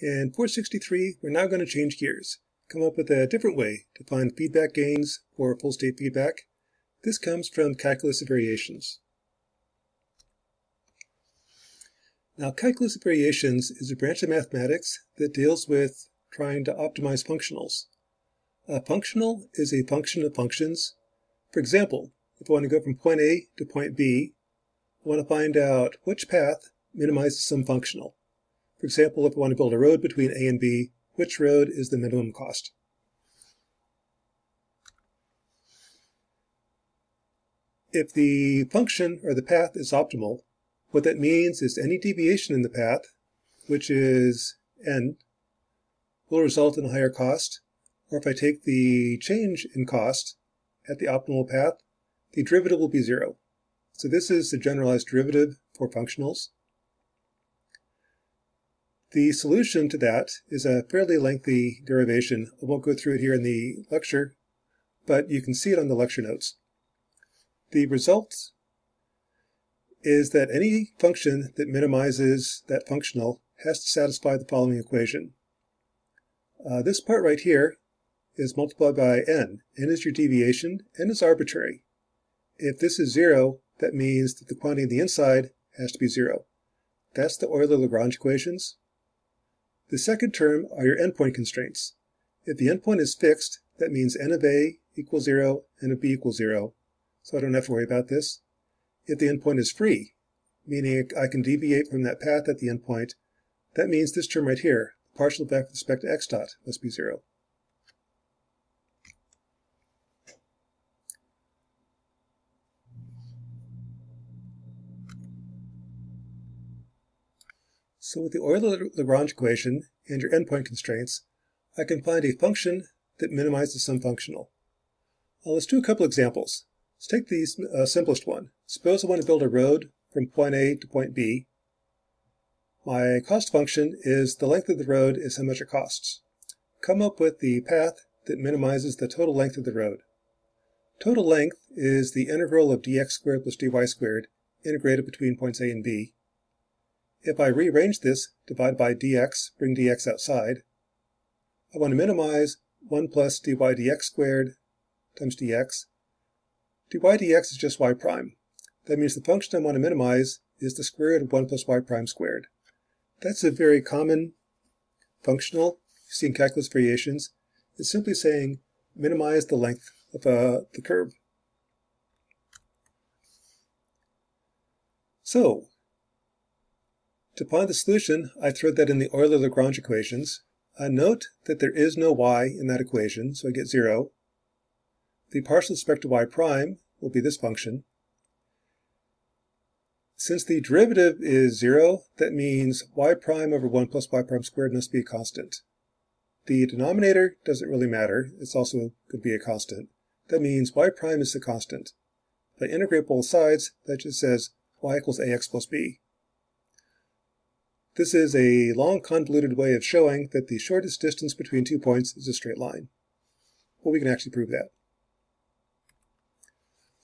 In 463, we're now going to change gears, come up with a different way to find feedback gains for full state feedback. This comes from calculus of variations. Now, calculus of variations is a branch of mathematics that deals with trying to optimize functionals. A functional is a function of functions. For example, if I want to go from point A to point B, I want to find out which path minimizes some functional. For example, if I want to build a road between A and B, which road is the minimum cost? If the function or the path is optimal, what that means is any deviation in the path, which is n, will result in a higher cost. Or if I take the change in cost at the optimal path, the derivative will be zero. So this is the generalized derivative for functionals. The solution to that is a fairly lengthy derivation. I won't go through it here in the lecture, but you can see it on the lecture notes. The result is that any function that minimizes that functional has to satisfy the following equation. Uh, this part right here is multiplied by n. n is your deviation, n is arbitrary. If this is zero, that means that the quantity on the inside has to be zero. That's the Euler-Lagrange equations. The second term are your endpoint constraints. If the endpoint is fixed, that means n of a equals 0, n of b equals 0, so I don't have to worry about this. If the endpoint is free, meaning I can deviate from that path at the endpoint, that means this term right here, the partial with respect to x dot, must be 0. So with the Euler-Lagrange equation and your endpoint constraints, I can find a function that minimizes some functional. Let's do a couple examples. Let's take the uh, simplest one. Suppose I want to build a road from point A to point B. My cost function is the length of the road is how much it costs. Come up with the path that minimizes the total length of the road. Total length is the integral of dx squared plus dy squared integrated between points A and B. If I rearrange this, divide by dx, bring dx outside, I want to minimize 1 plus dy dx squared times dx. dy dx is just y prime. That means the function I want to minimize is the square root of 1 plus y prime squared. That's a very common functional you see in calculus variations. It's simply saying minimize the length of uh, the curve. So, to find the solution, I throw that in the Euler-Lagrange equations. Uh, note that there is no y in that equation, so I get 0. The partial respect to y prime will be this function. Since the derivative is 0, that means y prime over 1 plus y prime squared must be a constant. The denominator doesn't really matter. It's also could be a constant. That means y prime is the constant. If I integrate both sides, that just says y equals ax plus b. This is a long convoluted way of showing that the shortest distance between two points is a straight line. Well, we can actually prove that.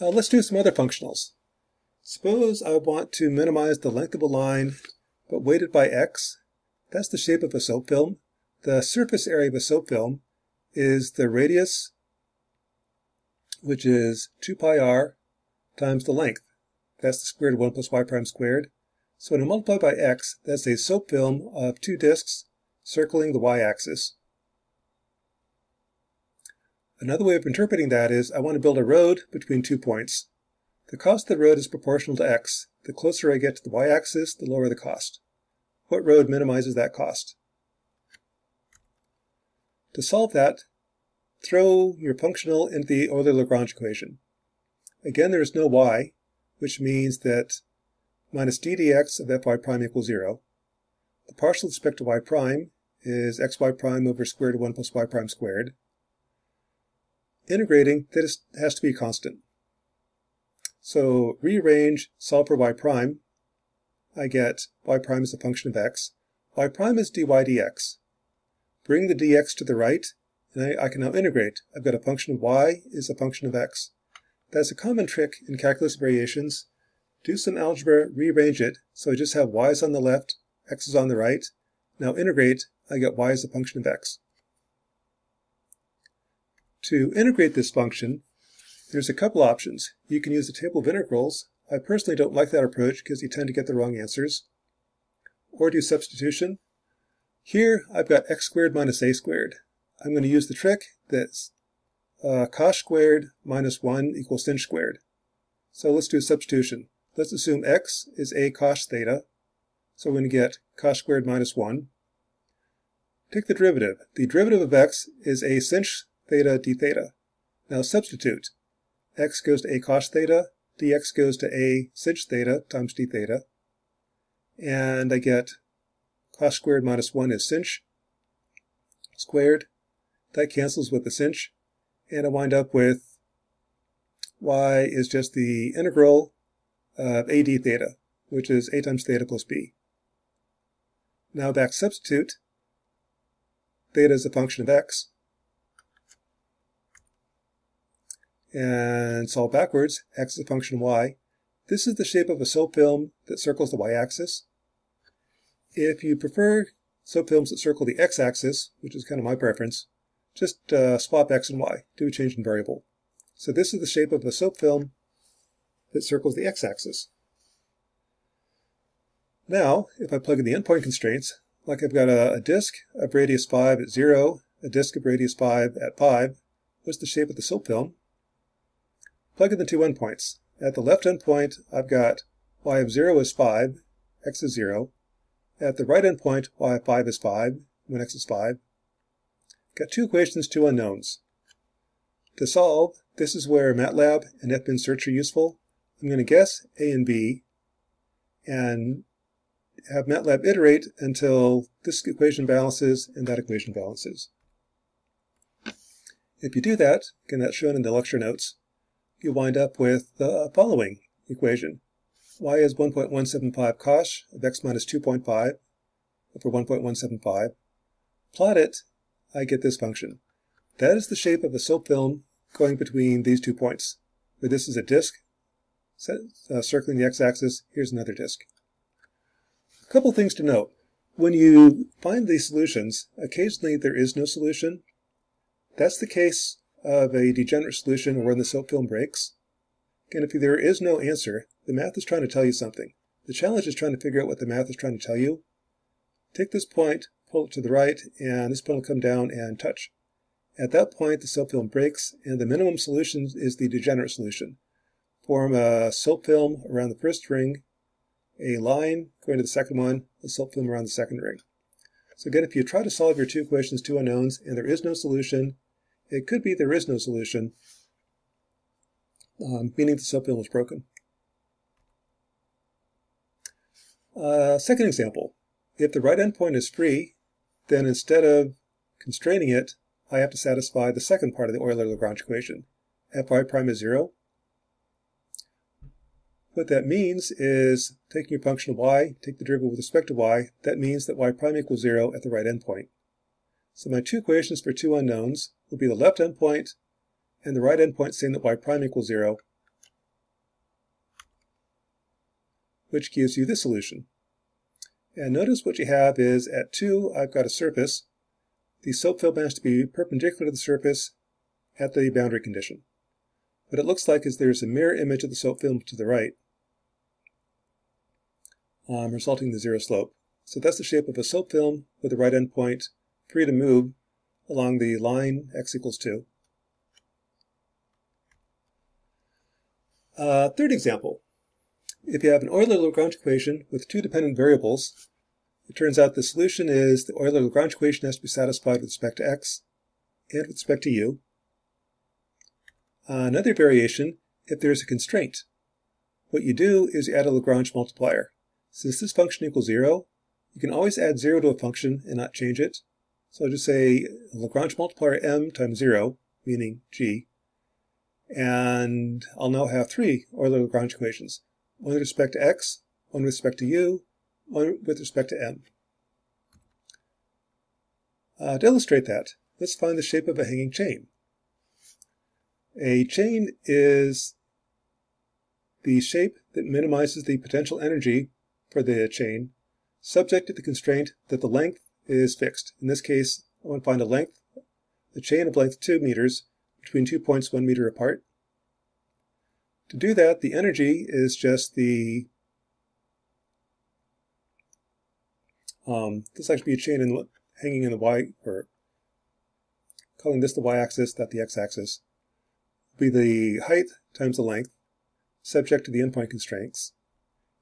Uh, let's do some other functionals. Suppose I want to minimize the length of a line, but weighted by x. That's the shape of a soap film. The surface area of a soap film is the radius, which is 2 pi r times the length. That's the square root of 1 plus y prime squared. So when I multiply by x, that's a soap film of two disks circling the y-axis. Another way of interpreting that is I want to build a road between two points. The cost of the road is proportional to x. The closer I get to the y-axis, the lower the cost. What road minimizes that cost? To solve that, throw your functional into the Euler-Lagrange equation. Again, there is no y, which means that minus d dx of fy prime equals 0. The partial with respect to y prime is xy prime over square root of 1 plus y prime squared. Integrating, that is, has to be constant. So rearrange, solve for y prime. I get y prime is a function of x. y prime is dy dx. Bring the dx to the right, and I, I can now integrate. I've got a function of y is a function of x. That's a common trick in calculus variations do some algebra, rearrange it, so I just have y's on the left, x's on the right. Now integrate, I get y as a function of x. To integrate this function, there's a couple options. You can use the table of integrals. I personally don't like that approach because you tend to get the wrong answers. Or do substitution. Here, I've got x squared minus a squared. I'm going to use the trick that's uh, cos squared minus 1 equals sin squared. So let's do a substitution. Let's assume x is a cos theta. So we're going to get cos squared minus 1. Take the derivative. The derivative of x is a sinh theta d theta. Now substitute. x goes to a cos theta, dx goes to a sinh theta times d theta. And I get cos squared minus 1 is sinh squared. That cancels with the sinh. And I wind up with y is just the integral of a d theta, which is a times theta plus b. Now back substitute. Theta is a function of x. And solve backwards. x is a function of y. This is the shape of a soap film that circles the y-axis. If you prefer soap films that circle the x-axis, which is kind of my preference, just uh, swap x and y, do a change in variable. So this is the shape of a soap film that circles the x-axis. Now, if I plug in the endpoint constraints, like I've got a, a disk of radius 5 at 0, a disk of radius 5 at 5, what's the shape of the soap film? Plug in the two endpoints. At the left endpoint, I've got y of 0 is 5, x is 0. At the right endpoint, y of 5 is 5, when x is 5. Got two equations, two unknowns. To solve, this is where MATLAB and fminsearch are useful. I'm going to guess A and B and have MATLAB iterate until this equation balances and that equation balances. If you do that, again that's shown in the lecture notes, you wind up with the following equation y is 1.175 cosh of x minus 2.5 over 1.175. Plot it, I get this function. That is the shape of a soap film going between these two points. Where this is a disk uh, circling the x-axis, here's another disk. A couple things to note. When you find these solutions, occasionally there is no solution. That's the case of a degenerate solution or when the soap film breaks. And if there is no answer, the math is trying to tell you something. The challenge is trying to figure out what the math is trying to tell you. Take this point, pull it to the right, and this point will come down and touch. At that point, the soap film breaks, and the minimum solution is the degenerate solution. Form a soap film around the first ring, a line going to the second one, a soap film around the second ring. So again, if you try to solve your two equations, two unknowns, and there is no solution, it could be there is no solution, um, meaning the soap film is broken. Uh, second example, if the right endpoint is free, then instead of constraining it, I have to satisfy the second part of the Euler-Lagrange equation. Fy prime is 0. What that means is taking your function of y, take the derivative with respect to y, that means that y prime equals 0 at the right endpoint. So my two equations for two unknowns will be the left endpoint and the right endpoint saying that y prime equals 0, which gives you this solution. And notice what you have is at 2, I've got a surface. The soap film has to be perpendicular to the surface at the boundary condition. What it looks like is there's a mirror image of the soap film to the right, um, resulting in the zero slope. So that's the shape of a soap film with the right endpoint free to move along the line x equals 2. Uh, third example. If you have an Euler-Lagrange equation with two dependent variables, it turns out the solution is the Euler-Lagrange equation has to be satisfied with respect to x and with respect to u. Uh, another variation, if there's a constraint, what you do is you add a Lagrange multiplier. Since this function equals 0, you can always add 0 to a function and not change it. So I'll just say Lagrange multiplier m times 0, meaning g, and I'll now have three Euler-Lagrange equations one with respect to x, one with respect to u, one with respect to m. Uh, to illustrate that, let's find the shape of a hanging chain. A chain is the shape that minimizes the potential energy for the chain, subject to the constraint that the length is fixed. In this case, I want to find a length, a chain of length 2 meters between two points 1 meter apart. To do that, the energy is just the, um, this actually be a chain in, hanging in the y, or calling this the y-axis, that the x-axis, will be the height times the length, subject to the endpoint constraints,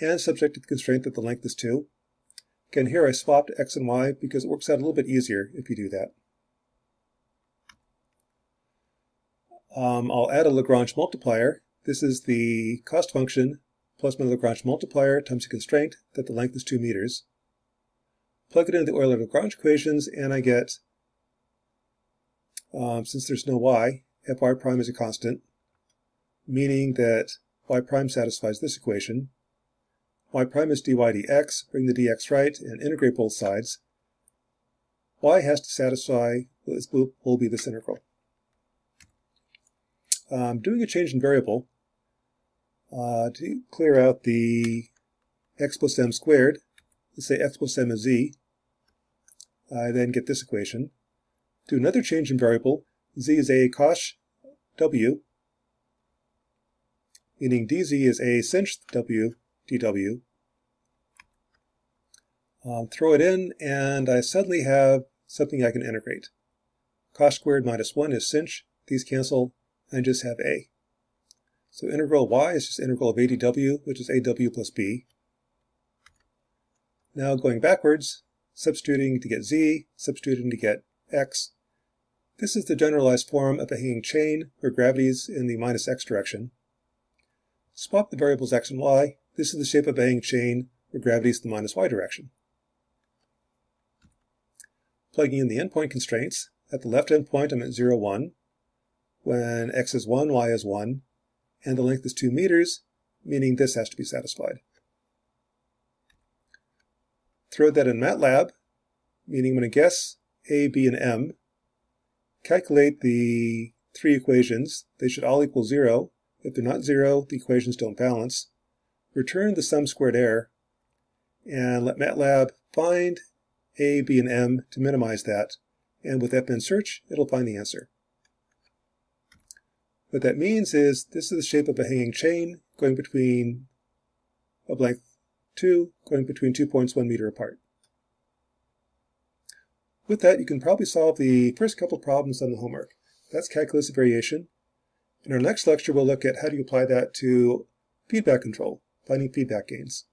and subject to the constraint that the length is 2. Again, here I swapped x and y because it works out a little bit easier if you do that. Um, I'll add a Lagrange multiplier. This is the cost function plus my Lagrange multiplier times the constraint that the length is 2 meters. Plug it into the Euler-Lagrange equations and I get, um, since there's no y, fy prime is a constant, meaning that y prime satisfies this equation. Y prime is dy dx, bring the dx right, and integrate both sides. y has to satisfy, this will be this integral. Um, doing a change in variable, uh, to clear out the x plus m squared, let's say x plus m is z, I then get this equation. Do another change in variable, z is a cos w, meaning dz is a sinh w dw. Um, throw it in, and I suddenly have something I can integrate. Cos squared minus 1 is sinh. These cancel, and I just have a. So integral y is just integral of a dw, which is aw plus b. Now going backwards, substituting to get z, substituting to get x. This is the generalized form of a hanging chain where gravity is in the minus x direction. Swap the variables x and y. This is the shape of a hanging chain where gravity is the minus y direction. Plugging in the endpoint constraints, at the left endpoint I'm at 0, 1. When x is 1, y is 1, and the length is 2 meters, meaning this has to be satisfied. Throw that in MATLAB, meaning I'm going to guess A, B, and M. Calculate the three equations. They should all equal 0. If they're not 0, the equations don't balance. Return the sum squared error, and let MATLAB find A, B, and M to minimize that. And with fminsearch, it'll find the answer. What that means is this is the shape of a hanging chain going between a blank 2 going between two points 1 meter apart. With that, you can probably solve the first couple problems on the homework. That's calculus of variation. In our next lecture, we'll look at how do you apply that to feedback control, finding feedback gains.